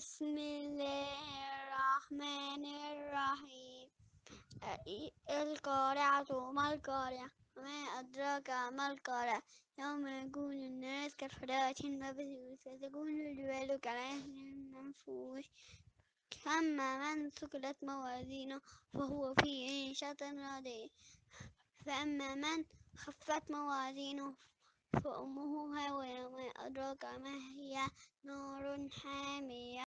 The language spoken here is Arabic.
بسم الله الرحمن الرحيم. القارعة ما القارعة. وما أدراك ما القارعة. يوم يكون الناس كالفراش المبثوث وتكون الجبال كالعهن المنفوش أما من ثقلت موازينه فهو في عيشة راضية فأما من خفت موازينه فأمه هاوية وما أدراك ما هي نار حامية.